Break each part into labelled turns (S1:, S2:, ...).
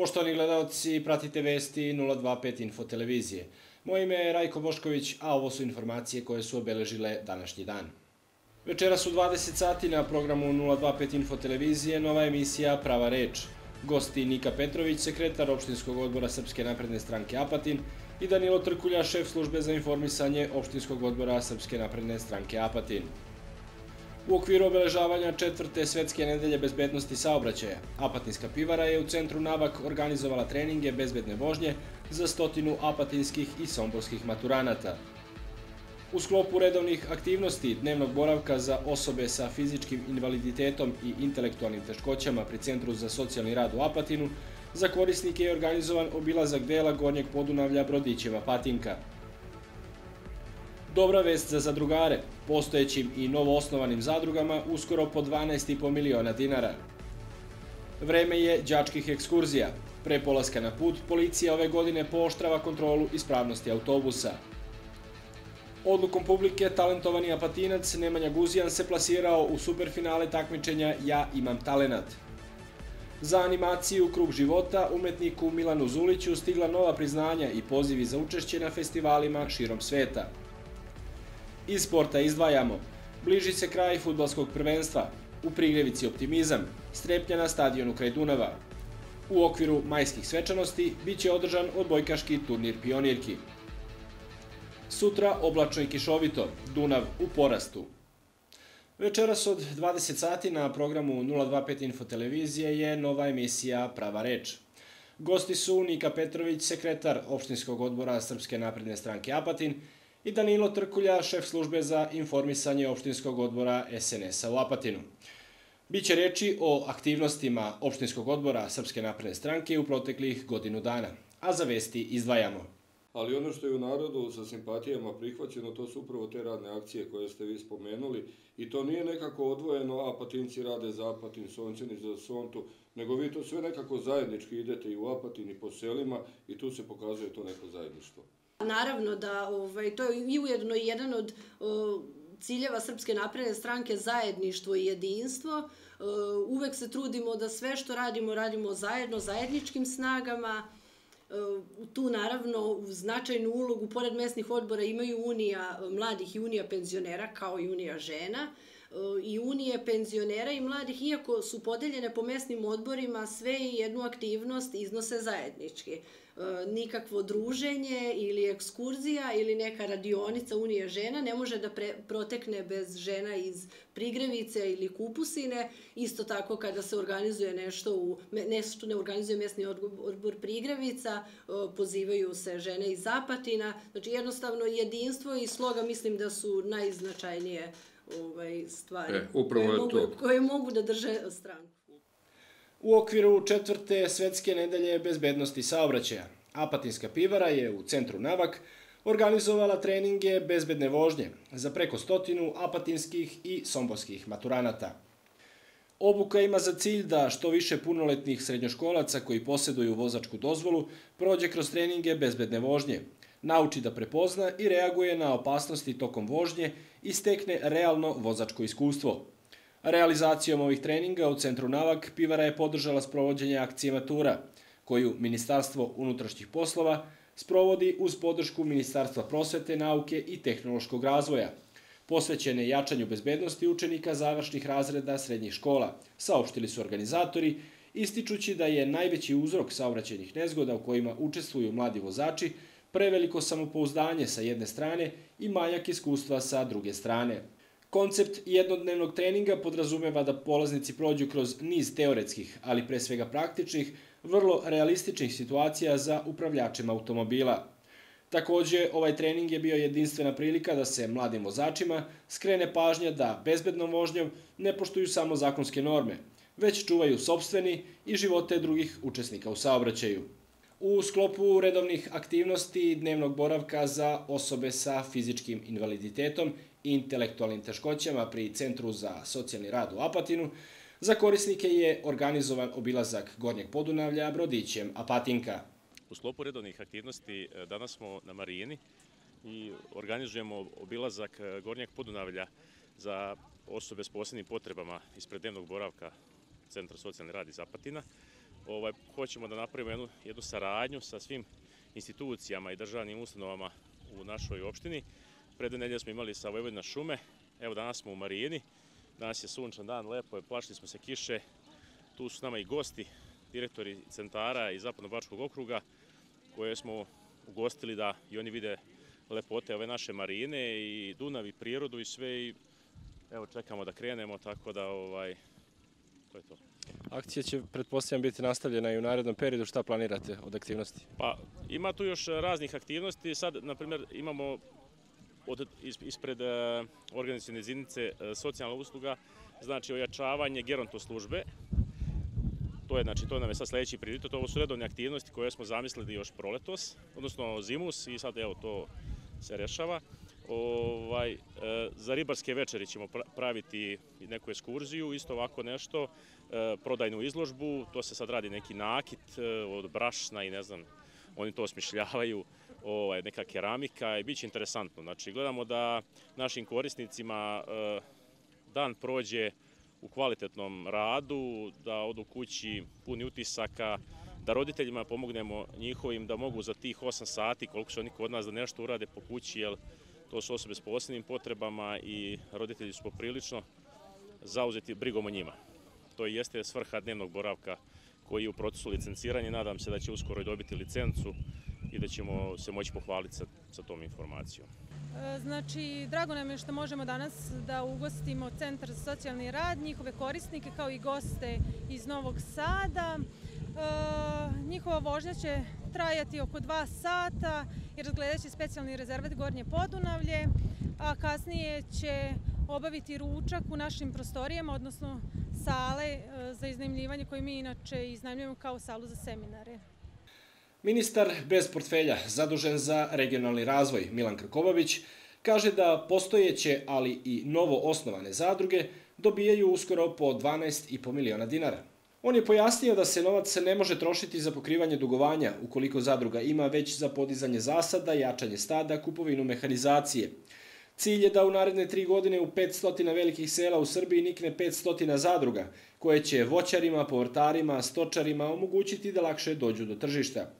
S1: Poštovani gledalci, pratite vesti 025 Info televizije. Moje ime je Rajko Bošković, a ovo su informacije koje su obeležile današnji dan. Večera su 20 sati na programu 025 Info televizije, nova emisija Prava reč. Gosti Nika Petrović, sekretar opštinskog odbora Srpske napredne stranke Apatin i Danilo Trkulja, šef službe za informisanje opštinskog odbora Srpske napredne stranke Apatin. U okviru obeležavanja četvrte svetske nedelje bezbednosti saobraćaja, Apatinska pivara je u centru Navak organizovala treninge bezbedne vožnje za stotinu apatinskih i somborskih maturanata. U sklopu redovnih aktivnosti dnevnog boravka za osobe sa fizičkim invaliditetom i intelektualnim teškoćama pri Centru za socijalni rad u Apatinu, za korisnike je organizovan obilazak dela Gornjeg Podunavlja Brodićeva Patinka. Dobra vest za zadrugare, postojećim i novoosnovanim zadrugama uskoro po 12,5 miliona dinara. Vreme je đačkih ekskurzija. Pre polaska na put, policija ove godine pooštrava kontrolu ispravnosti autobusa. Odlukom publike talentovani apatinac Nemanja Guzijan se plasirao u superfinale takmičenja Ja imam talenat. Za animaciju Krug života umetniku Milanu Zuliću stigla nova priznanja i pozivi za učešće na festivalima širom sveta. Iz sporta izdvajamo. Bliži se kraj futbalskog prvenstva. U Prigrevici optimizam. Strepnja na stadionu kraj Dunava. U okviru majskih svečanosti biće održan odbojkaški turnir pionirki. Sutra oblačno i kišovito, Dunav u porastu. Večeras od 20 sati na programu 025 Info televizije je nova emisija Prava reč. Gosti su Nika Petrović, sekretar opštinskog odbora Srpske napredne stranke Apatin i Danilo Trkulja, šef službe za informisanje opštinskog odbora SNS-a u Apatinu. Biće reči o aktivnostima opštinskog odbora Srpske napredne stranke u proteklih godinu dana, a za vesti izdvajamo.
S2: Ali ono što je u narodu sa simpatijama prihvaćeno, to su upravo te radne akcije koje ste vi spomenuli i to nije nekako odvojeno, Apatinci rade za Apatin, Sončani za Sontu, nego vi to sve nekako zajednički idete i u Apatin i po selima i tu se pokazuje to neko zajedništvo.
S3: Naravno da ovaj, to je i ujedno jedan od o, ciljeva Srpske napredne stranke zajedništvo i jedinstvo. Uvek se trudimo da sve što radimo, radimo zajedno, zajedničkim snagama. Tu naravno značajnu ulogu, pored mesnih odbora, imaju Unija mladih i Unija penzionera, kao i Unija žena i Unije penzionera i mladih, iako su podeljene po mesnim odborima, sve i jednu aktivnost iznose zajednički. E, nikakvo druženje ili ekskurzija ili neka radionica Unije žena ne može da pre, protekne bez žena iz Prigrevice ili Kupusine. Isto tako kada se organizuje nešto, u, nešto ne organizuje mesni odbor Prigrevica, e, pozivaju se žene iz Zapatina. Znači jednostavno jedinstvo i sloga mislim da su najznačajnije ovaj, stvari
S2: e, upravo koje,
S3: mogu,
S2: to.
S3: koje mogu da drže stranku.
S1: U okviru četvrte svetske nedelje bezbednosti saobraćaja, Apatinska pivara je u centru Navak organizovala treninge bezbedne vožnje za preko stotinu apatinskih i somborskih maturanata. Obuka ima za cilj da što više punoletnih srednjoškolaca koji posjeduju vozačku dozvolu prođe kroz treninge bezbedne vožnje, nauči da prepozna i reaguje na opasnosti tokom vožnje i stekne realno vozačko iskustvo. Realizacijom ovih treninga u centru Navak Pivara je podržala sprovođenje akcije Matura, koju Ministarstvo unutrašnjih poslova sprovodi uz podršku Ministarstva prosvete, nauke i tehnološkog razvoja, posvećene jačanju bezbednosti učenika završnih razreda srednjih škola, saopštili su organizatori, ističući da je najveći uzrok saobraćajnih nezgoda u kojima učestvuju mladi vozači preveliko samopouzdanje sa jedne strane i manjak iskustva sa druge strane. Koncept jednodnevnog treninga podrazumeva da polaznici prođu kroz niz teoretskih, ali pre svega praktičnih, vrlo realističnih situacija za upravljačem automobila. Takođe, ovaj trening je bio jedinstvena prilika da se mladim vozačima skrene pažnja da bezbednom vožnjom ne poštuju samo zakonske norme, već čuvaju sobstveni i živote drugih učesnika u saobraćaju. U sklopu redovnih aktivnosti dnevnog boravka za osobe sa fizičkim invaliditetom i intelektualnim teškoćama pri Centru za socijalni rad u Apatinu, za korisnike je organizovan obilazak Gornjeg Podunavlja Brodićem Apatinka.
S4: U sklopu redovnih aktivnosti e, danas smo na Marijini i organizujemo obilazak e, Gornjeg Podunavlja za osobe s posebnim potrebama ispred dnevnog boravka Centra socijalni rad iz Apatina. Ovaj, hoćemo da napravimo jednu, jednu saradnju sa svim institucijama i državnim ustanovama u našoj opštini. Pre dve smo imali sa Vojvodina šume, evo danas smo u Marijini, danas je sunčan dan, lepo je, plašili smo se kiše, tu su nama i gosti, direktori centara iz Zapadno-Bačkog okruga, koje smo ugostili da i oni vide lepote ove naše marine i Dunav i prirodu i sve i evo čekamo da krenemo, tako da ovaj, to je to.
S1: Akcija će, pretpostavljam, biti nastavljena i u narednom periodu. Šta planirate od aktivnosti?
S4: Pa, ima tu još raznih aktivnosti. Sad, na primjer, imamo od, ispred uh, organizacijne jedinice uh, socijalna usluga, znači ojačavanje geronto službe. To je, znači, to nam je sad sledeći prioritet. Ovo su redovne aktivnosti koje smo zamislili još proletos, odnosno zimus i sad evo to se rešava. Ovaj, e, za ribarske večeri ćemo praviti neku ekskurziju, isto ovako nešto, e, prodajnu izložbu, to se sad radi neki nakit e, od brašna i ne znam, oni to osmišljavaju, ovaj, neka keramika i bit će interesantno. Znači, gledamo da našim korisnicima dan prođe u kvalitetnom radu, da odu kući puni utisaka, da roditeljima pomognemo njihovim da mogu za tih 8 sati koliko su oni kod nas da nešto urade po kući, jer to su osobe s posebnim potrebama i roditelji su poprilično zauzeti brigom o njima. To i jeste svrha dnevnog boravka koji je u procesu licenciranja. Nadam se da će uskoro i dobiti licencu i da ćemo se moći pohvaliti sa, sa tom informacijom.
S5: E, znači, drago nam je što možemo danas da ugostimo Centar za socijalni rad, njihove korisnike kao i goste iz Novog Sada. E, njihova vožnja će trajati oko dva sata i razgledat će specijalni rezervat Gornje Podunavlje, a kasnije će obaviti ručak u našim prostorijama, odnosno sale e, za iznajmljivanje koje mi inače iznajmljujemo kao salu za seminare.
S1: Ministar bez portfelja, zadužen za regionalni razvoj, Milan Krkobabić, kaže da postojeće, ali i novo osnovane zadruge dobijaju uskoro po 12,5 miliona dinara. On je pojasnio da se novac ne može trošiti za pokrivanje dugovanja ukoliko zadruga ima već za podizanje zasada, jačanje stada, kupovinu mehanizacije. Cilj je da u naredne tri godine u 500 velikih sela u Srbiji nikne 500 zadruga, koje će voćarima, povrtarima, stočarima omogućiti da lakše dođu do tržišta.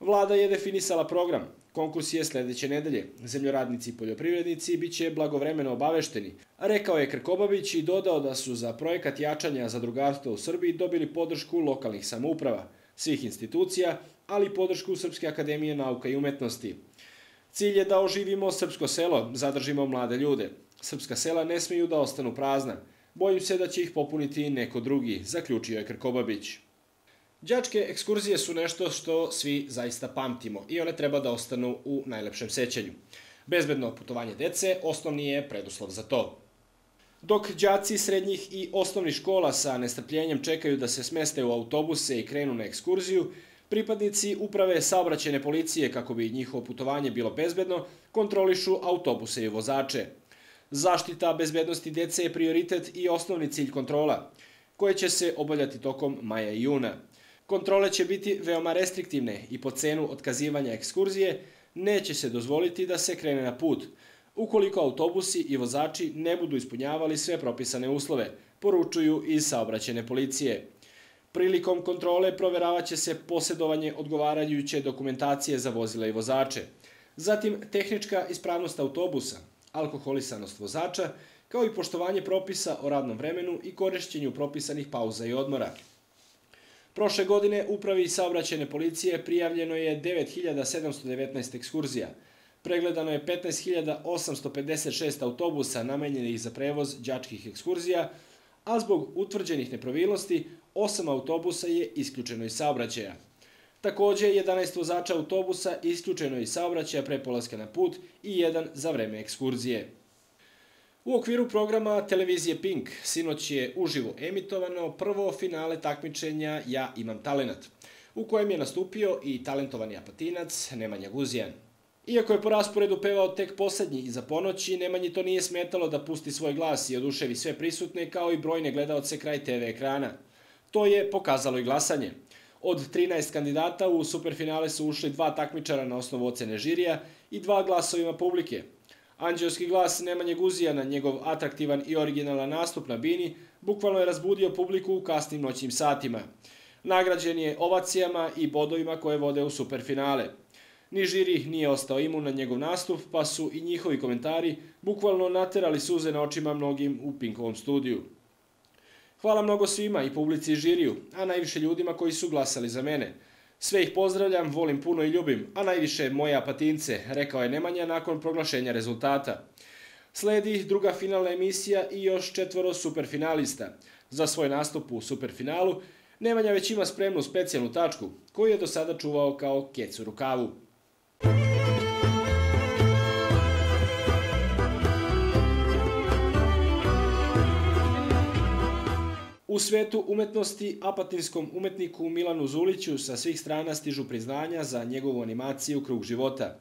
S1: Vlada je definisala program. Konkurs je sledeće nedelje. Zemljoradnici i poljoprivrednici biće blagovremeno obavešteni. Rekao je Krkobabić i dodao da su za projekat jačanja zadrugarstva u Srbiji dobili podršku lokalnih samouprava, svih institucija, ali i podršku Srpske akademije nauka i umetnosti. Cilj je da oživimo srpsko selo, zadržimo mlade ljude. Srpska sela ne smiju da ostanu prazna. Bojim se da će ih popuniti neko drugi, zaključio je Krkobabić. Đačke ekskurzije su nešto što svi zaista pamtimo i one treba da ostanu u najlepšem sećanju. Bezbedno putovanje dece osnovni je preduslov za to. Dok đaci srednjih i osnovnih škola sa nestrpljenjem čekaju da se smeste u autobuse i krenu na ekskurziju, pripadnici uprave saobraćene policije kako bi njihovo putovanje bilo bezbedno, kontrolišu autobuse i vozače. Zaštita bezbednosti dece je prioritet i osnovni cilj kontrola, koje će se obavljati tokom maja i juna. Kontrole će biti veoma restriktivne i po cenu otkazivanja ekskurzije neće se dozvoliti da se krene na put, ukoliko autobusi i vozači ne budu ispunjavali sve propisane uslove, poručuju iz saobraćene policije. Prilikom kontrole proveravaće se posjedovanje odgovarajuće dokumentacije za vozila i vozače, zatim tehnička ispravnost autobusa, alkoholisanost vozača, kao i poštovanje propisa o radnom vremenu i korišćenju propisanih pauza i odmora. Prošle godine upravi saobraćene policije prijavljeno je 9719 ekskurzija. Pregledano je 15856 autobusa namenjenih za prevoz đačkih ekskurzija, a zbog utvrđenih nepravilnosti 8 autobusa je isključeno iz saobraćaja. Takođe, 11 vozača autobusa isključeno iz saobraćaja pre polaska na put i jedan za vreme ekskurzije. U okviru programa televizije Pink sinoć je uživo emitovano prvo finale takmičenja Ja imam talenat, u kojem je nastupio i talentovani apatinac Nemanja Guzijan. Iako je po rasporedu pevao tek poslednji iza ponoći, Nemanji to nije smetalo da pusti svoj glas i oduševi sve prisutne kao i brojne gledaoce kraj TV ekrana. To je pokazalo i glasanje. Od 13 kandidata u superfinale su ušli dva takmičara na osnovu ocene žirija i dva glasovima publike – Anđelski glas Nemanje Guzijana, njegov atraktivan i originalan nastup na bini, bukvalno je razbudio publiku u kasnim noćnim satima. Nagrađen je ovacijama i bodovima koje vode u superfinale. Ni žiri nije ostao imun na njegov nastup, pa su i njihovi komentari bukvalno naterali suze na očima mnogim u Pinkovom studiju. Hvala mnogo svima i publici i žiriju, a najviše ljudima koji su glasali za mene. Sve ih pozdravljam, volim puno i ljubim, a najviše moje apatince, rekao je Nemanja nakon proglašenja rezultata. Sledi druga finalna emisija i još četvoro superfinalista. Za svoj nastup u superfinalu Nemanja već ima spremnu specijalnu tačku, koju je do sada čuvao kao kec u rukavu. U svetu umetnosti apatinskom umetniku Milanu Zuliću sa svih strana stižu priznanja za njegovu animaciju Krug života.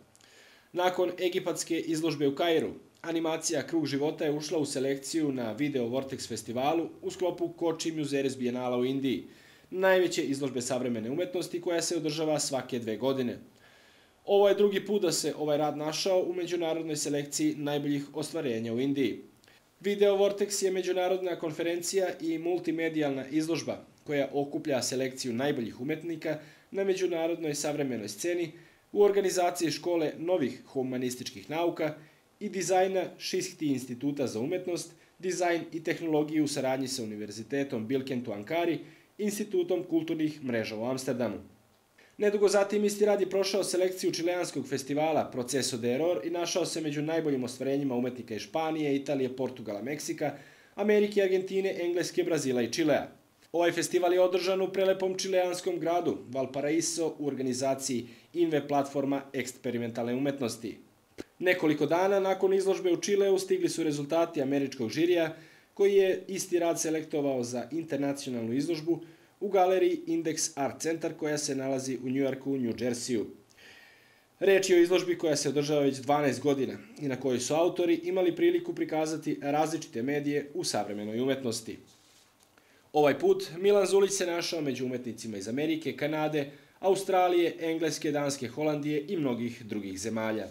S1: Nakon egipatske izložbe u Kairu, animacija Krug života je ušla u selekciju na Video Vortex festivalu u sklopu Koči Muzeres Bienala u Indiji, najveće izložbe savremene umetnosti koja se održava svake dve godine. Ovo je drugi put da se ovaj rad našao u međunarodnoj selekciji najboljih ostvarenja u Indiji. Video Vortex je međunarodna konferencija i multimedijalna izložba koja okuplja selekciju najboljih umetnika na međunarodnoj savremenoj sceni u organizaciji škole novih humanističkih nauka i dizajna Šiskhti instituta za umetnost, dizajn i tehnologiju u saradnji sa Univerzitetom Bilkent u Ankari, Institutom kulturnih mreža u Amsterdamu. Nedugo zatim isti rad je prošao selekciju čileanskog festivala Proceso de Error i našao se među najboljim ostvarenjima umetnika iz Španije, Italije, Portugala, Meksika, Amerike, Argentine, Engleske, Brazila i Čilea. Ovaj festival je održan u prelepom čileanskom gradu Valparaiso u organizaciji Inve platforma eksperimentalne umetnosti. Nekoliko dana nakon izložbe u Čileu stigli su rezultati američkog žirija koji je isti rad selektovao za internacionalnu izložbu u galeriji Index Art Center koja se nalazi u Njujorku, New Jerseyu. Reč je o izložbi koja se održava već 12 godina i na kojoj su autori imali priliku prikazati različite medije u savremenoj umetnosti. Ovaj put Milan Zulić se našao među umetnicima iz Amerike, Kanade, Australije, Engleske, Danske, Holandije i mnogih drugih zemalja.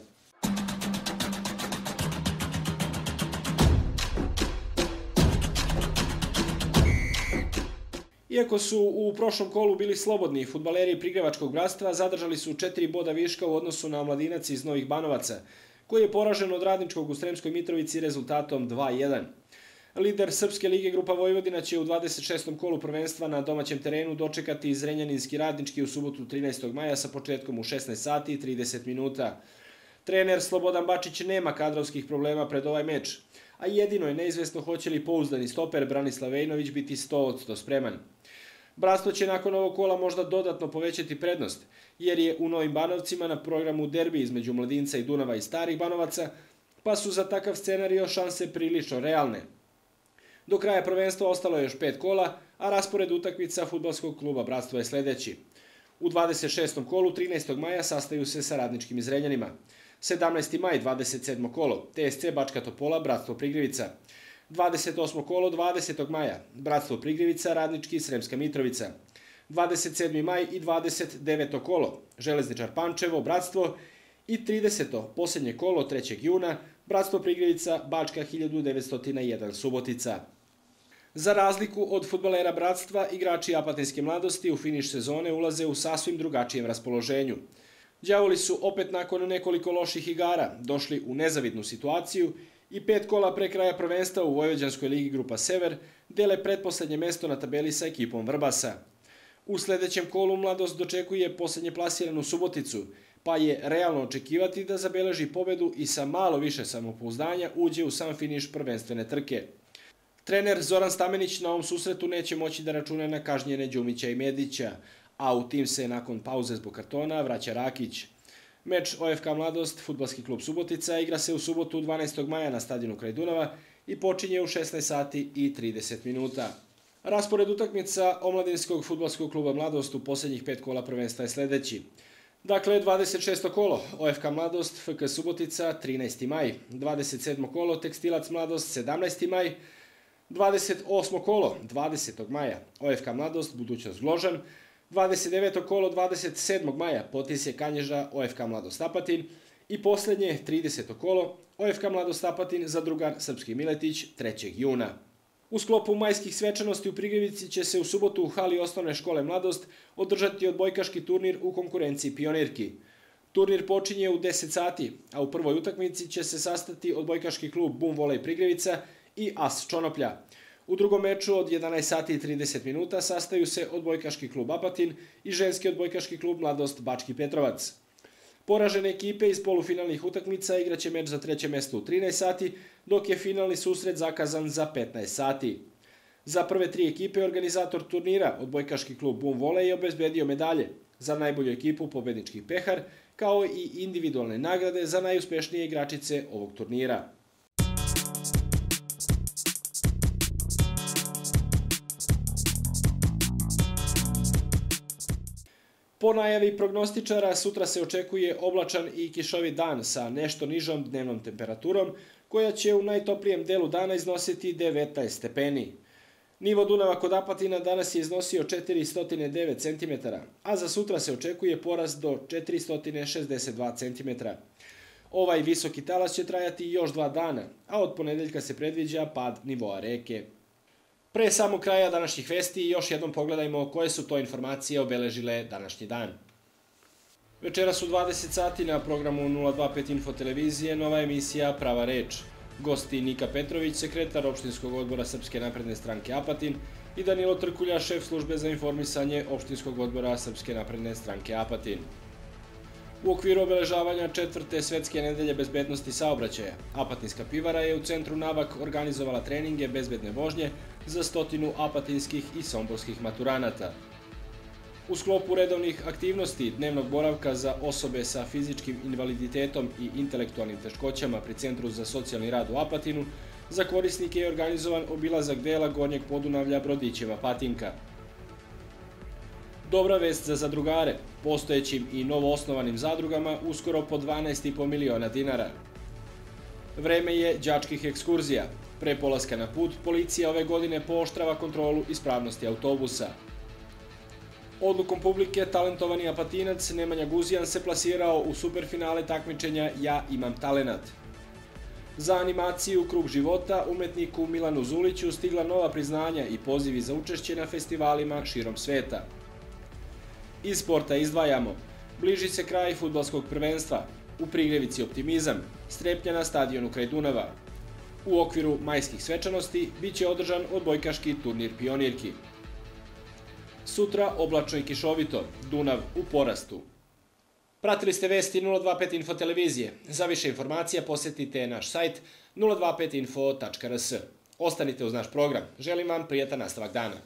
S1: Iako su u prošlom kolu bili slobodni futbaleri Prigrevačkog bratstva, zadržali su četiri boda viška u odnosu na omladinac iz Novih Banovaca, koji je poražen od radničkog u Sremskoj Mitrovici rezultatom 2-1. Lider Srpske lige Grupa Vojvodina će u 26. kolu prvenstva na domaćem terenu dočekati Zrenjaninski radnički u subotu 13. maja sa početkom u 16 sati i 30 minuta. Trener Slobodan Bačić nema kadrovskih problema pred ovaj meč, a jedino je neizvesno hoće li pouzdani stoper Branislav Vejnović biti 100% spreman. Bratstvo će nakon ovog kola možda dodatno povećati prednost, jer je u Novim Banovcima na programu derbi između Mladinca i Dunava i Starih Banovaca, pa su za takav scenario šanse prilično realne. Do kraja prvenstva ostalo je još pet kola, a raspored utakmica futbolskog kluba Bratstvo je sledeći. U 26. kolu 13. maja sastaju se sa radničkim izrenjanima. 17. maj 27. kolo, TSC Bačka Topola, Bratstvo Prigrivica. 28. kolo 20. maja, Bratstvo Prigrivica, Radnički, Sremska Mitrovica. 27. maj i 29. kolo, Železničar Pančevo, Bratstvo i 30. posljednje kolo 3. juna, Bratstvo Prigrivica, Bačka 1901 Subotica. Za razliku od futbalera Bratstva, igrači apatinske mladosti u finiš sezone ulaze u sasvim drugačijem raspoloženju. Đavoli su opet nakon nekoliko loših igara došli u nezavidnu situaciju i pet kola pre kraja prvenstva u Vojvođanskoj ligi Grupa Sever dele pretposlednje mesto na tabeli sa ekipom Vrbasa. U sledećem kolu Mladost dočekuje poslednje plasiranu Suboticu, pa je realno očekivati da zabeleži pobedu i sa malo više samopouzdanja uđe u sam finiš prvenstvene trke. Trener Zoran Stamenić na ovom susretu neće moći da računa na kažnjene Đumića i Medića, a u tim se nakon pauze zbog kartona vraća Rakić – Meč OFK Mladost, futbalski klub Subotica, igra se u subotu 12. maja na stadionu kraj Dunava i počinje u 16 sati i 30 minuta. Raspored utakmica omladinskog futbalskog kluba Mladost u poslednjih pet kola prvenstva je sledeći. Dakle, 26. kolo, OFK Mladost, FK Subotica, 13. maj. 27. kolo, Tekstilac Mladost, 17. maj. 28. kolo, 20. maja, OFK Mladost, Budućnost Gložan, 29. kolo 27. maja potis je Kanježa OFK Mladost Apatin i poslednje 30. kolo OFK Mladost Apatin za drugar Srpski Miletić 3. juna. U sklopu majskih svečanosti u Prigrevici će se u subotu u hali osnovne škole Mladost održati odbojkaški turnir u konkurenciji pionirki. Turnir počinje u 10 sati, a u prvoj utakmici će se sastati odbojkaški klub Bum Volej Prigrevica i AS Čonoplja. U drugom meču od 11 sati i 30 minuta sastaju se odbojkaški klub Apatin i ženski odbojkaški klub Mladost Bački Petrovac. Poražene ekipe iz polufinalnih utakmica igraće meč za treće mesto u 13 sati, dok je finalni susret zakazan za 15 sati. Za prve tri ekipe organizator turnira, odbojkaški klub Bum Vole, je obezbedio medalje za najbolju ekipu pobednički pehar, kao i individualne nagrade za najuspešnije igračice ovog turnira. Po najavi prognostičara, sutra se očekuje oblačan i kišovi dan sa nešto nižom dnevnom temperaturom, koja će u najtoplijem delu dana iznositi 19 stepeni. Nivo Dunava kod Apatina danas je iznosio 409 cm, a za sutra se očekuje porast do 462 cm. Ovaj visoki talas će trajati još dva dana, a od ponedeljka se predviđa pad nivoa reke. Pre samog kraja današnjih vesti još jednom pogledajmo koje su to informacije obeležile današnji dan. Večera su 20 sati na programu 025 Info televizije nova emisija Prava reč. Gosti Nika Petrović, sekretar opštinskog odbora Srpske napredne stranke Apatin i Danilo Trkulja, šef službe za informisanje opštinskog odbora Srpske napredne stranke Apatin. U okviru obeležavanja četvrte svetske nedelje bezbednosti saobraćaja, Apatinska pivara je u centru Navak organizovala treninge bezbedne vožnje za stotinu apatinskih i somborskih maturanata. U sklopu redovnih aktivnosti dnevnog boravka za osobe sa fizičkim invaliditetom i intelektualnim teškoćama pri Centru za socijalni rad u Apatinu, za korisnike je organizovan obilazak dela Gornjeg Podunavlja Brodićeva Patinka – Dobra vest za zadrugare, postojećim i novoosnovanim zadrugama uskoro po 12,5 miliona dinara. Vreme je đačkih ekskurzija. Pre polaska na put, policija ove godine pooštrava kontrolu ispravnosti autobusa. Odlukom publike talentovani apatinac Nemanja Guzijan se plasirao u superfinale takmičenja Ja imam talenat. Za animaciju Krug života umetniku Milanu Zuliću stigla nova priznanja i pozivi za učešće na festivalima širom sveta. Iz sporta izdvajamo. Bliži se kraj futbalskog prvenstva. U Prigrevici optimizam. Strepnja na stadionu kraj Dunava. U okviru majskih svečanosti biće održan odbojkaški turnir pionirki. Sutra oblačno i kišovito, Dunav u porastu. Pratili ste vesti 025 Info televizije. Za više informacija posetite naš sajt 025info.rs. Ostanite uz naš program. Želim vam prijetan nastavak dana.